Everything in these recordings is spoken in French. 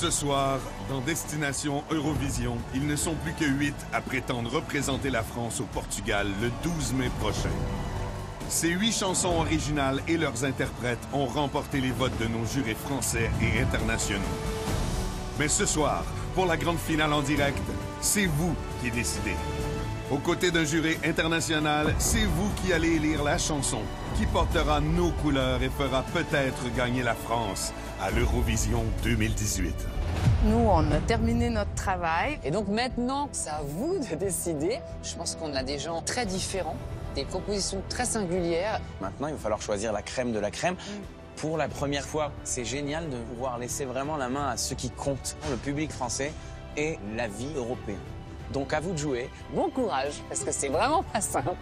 Ce soir, dans Destination Eurovision, ils ne sont plus que huit à prétendre représenter la France au Portugal le 12 mai prochain. Ces huit chansons originales et leurs interprètes ont remporté les votes de nos jurés français et internationaux. Mais ce soir, pour la grande finale en direct, c'est vous qui décidez. Aux côtés d'un jury international, c'est vous qui allez élire la chanson qui portera nos couleurs et fera peut-être gagner la France à l'Eurovision 2018. Nous, on a terminé notre travail. Et donc maintenant, c'est à vous de décider. Je pense qu'on a des gens très différents, des propositions très singulières. Maintenant, il va falloir choisir la crème de la crème. Pour la première fois, c'est génial de pouvoir laisser vraiment la main à ceux qui comptent, le public français et la vie européenne. Donc à vous de jouer. Bon courage, parce que c'est vraiment pas simple.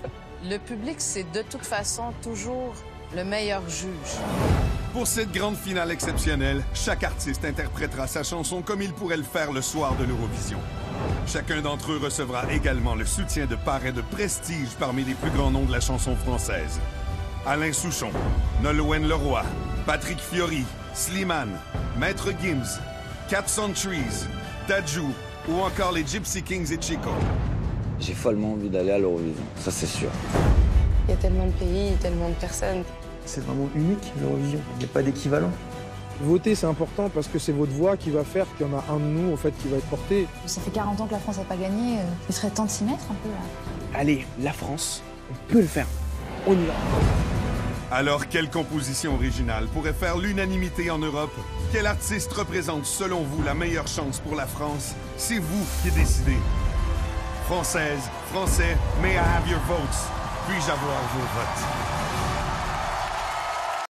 Le public, c'est de toute façon toujours le meilleur juge. Pour cette grande finale exceptionnelle, chaque artiste interprétera sa chanson comme il pourrait le faire le soir de l'Eurovision. Chacun d'entre eux recevra également le soutien de parrains de prestige parmi les plus grands noms de la chanson française. Alain Souchon, Nolwenn Leroy, Patrick Fiori, Slimane, Maître Gims, Cat Trees, Dajou ou encore les Gypsy Kings et Chico. J'ai follement envie d'aller à l'Eurovision, ça c'est sûr. Il y a tellement de pays, tellement de personnes. C'est vraiment unique l'Eurovision, il n'y a pas d'équivalent. Voter, c'est important parce que c'est votre voix qui va faire qu'il y en a un de nous en fait, qui va être porté. Ça fait 40 ans que la France n'a pas gagné, euh, il serait temps de s'y mettre un peu là. Allez, la France, on peut le faire. On y va. Alors, quelle composition originale pourrait faire l'unanimité en Europe? Quel artiste représente, selon vous, la meilleure chance pour la France? C'est vous qui décidez. Française, Français, may I have your votes? Puis-je avoir vos votes?